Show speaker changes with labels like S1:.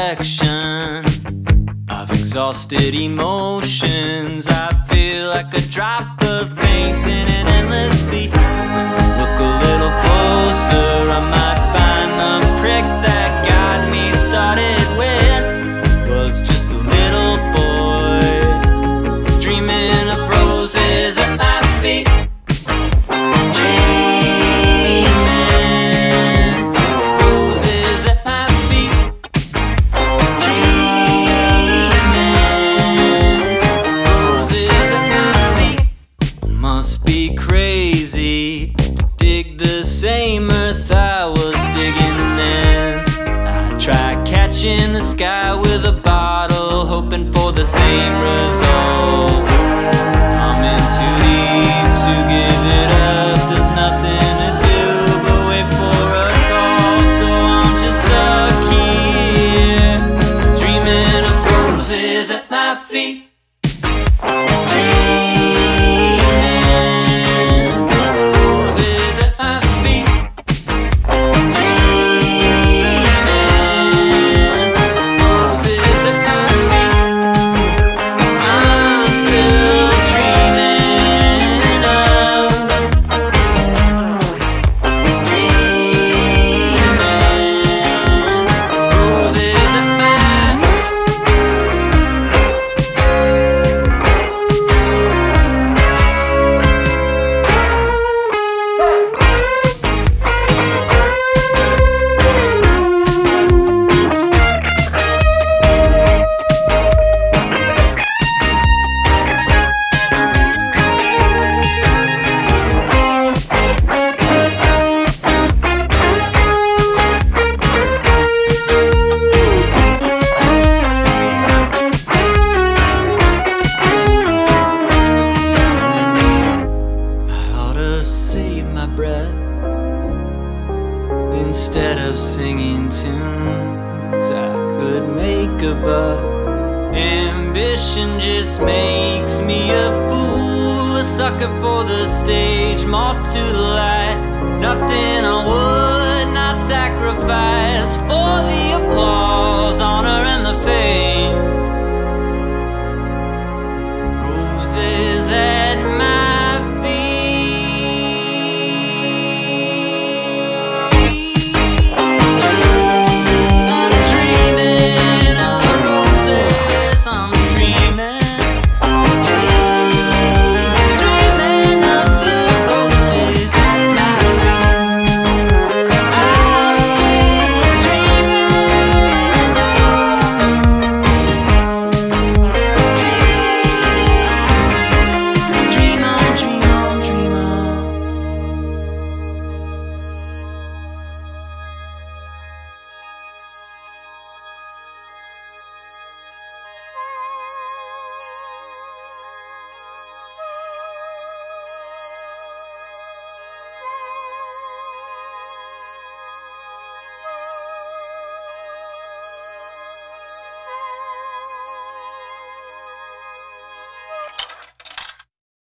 S1: reflection exhausted emotions. I feel like a drop of paint in an endless same earth I was digging in I try catching the sky with a bottle, hoping for the same result I'm in too deep to give it up. Ought save my breath instead of singing tunes. I could make a buck. Ambition just makes me a fool, a sucker for the stage, moth to the light. Nothing I would not sacrifice for the night.